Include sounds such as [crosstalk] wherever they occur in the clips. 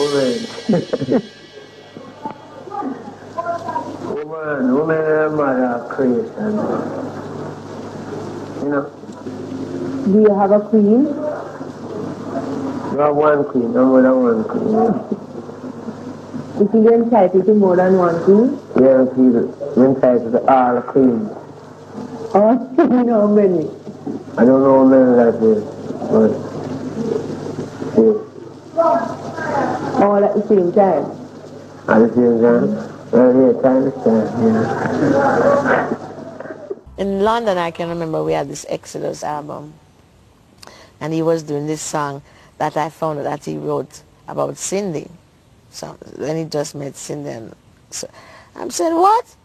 woman. woman, woman and mother uh, creation. You know? Do you have a queen? You have one queen, no more than one queen. Is he entitled to more than one queen? Yeah, he's entitled to all the queens. Oh, [laughs] you know many. I don't know how many that is, but yeah. All at the same time. At the same time, well, yeah, time is time, yeah. In London, I can remember we had this Exodus album, and he was doing this song that I found that he wrote about Cindy. So when he just met Cindy, and so I'm saying, what?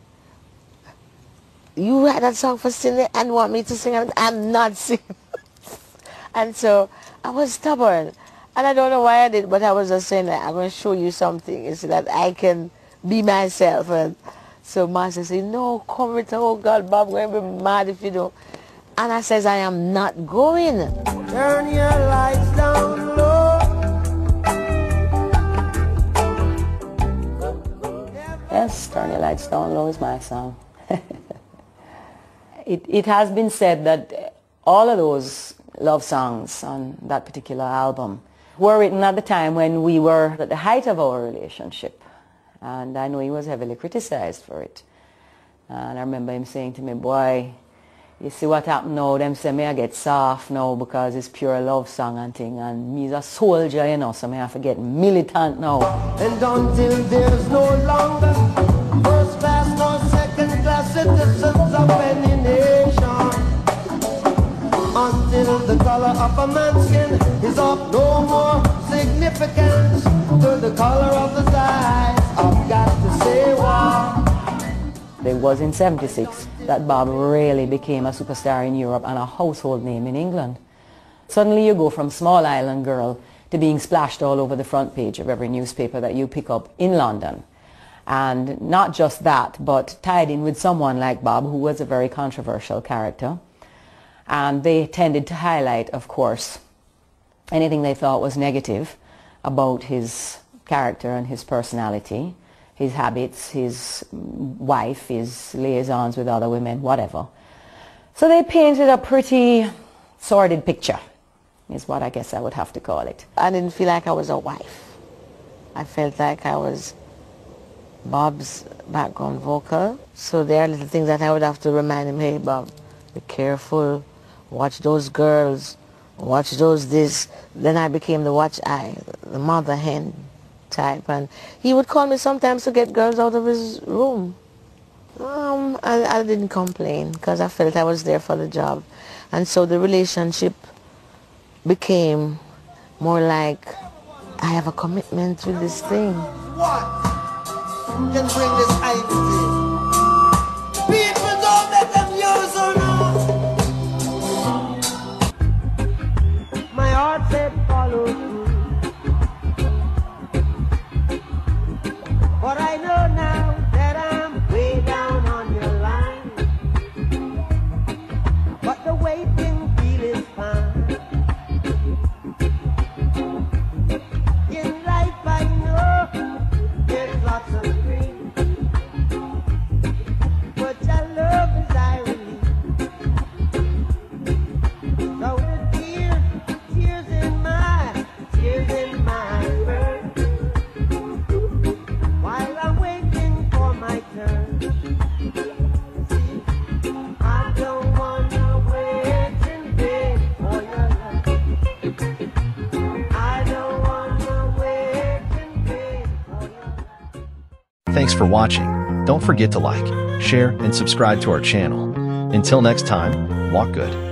You had that song for Cindy and want me to sing it? I'm not [laughs] singing. and so I was stubborn. And I don't know why I did, but I was just saying that I'm going to show you something so that I can be myself. And so Master said, no, come with Oh God, Bob, I'm going to be mad if you don't. And I says, I am not going. Turn your lights down low. Yes, Turn Your Lights Down Low is my song. [laughs] it, it has been said that all of those love songs on that particular album were written at the time when we were at the height of our relationship. And I know he was heavily criticized for it. And I remember him saying to me, boy, you see what happened now, them say me I get soft now because it's pure love song and thing. And me's a soldier, you know, so me have to get militant now. And until there's no longer first class nor second class citizens of any the color of a man's skin is of no more significance the color of eyes. I've got to say what. It was in 76 that Bob really became a superstar in Europe and a household name in England. Suddenly you go from small island girl to being splashed all over the front page of every newspaper that you pick up in London. And not just that, but tied in with someone like Bob, who was a very controversial character. And they tended to highlight, of course, anything they thought was negative about his character and his personality his habits, his wife, his liaisons with other women, whatever. So they painted a pretty sordid picture, is what I guess I would have to call it. I didn't feel like I was a wife. I felt like I was Bob's background vocal. So there are little things that I would have to remind him, hey Bob, be careful, watch those girls, watch those this. Then I became the watch eye, the mother hen type. And he would call me sometimes to get girls out of his room. Um, I, I didn't complain because I felt I was there for the job. And so the relationship became more like I have a commitment to this thing. What My said follow Thanks for watching. Don't forget to like, share, and subscribe to our channel. Until next time, walk good.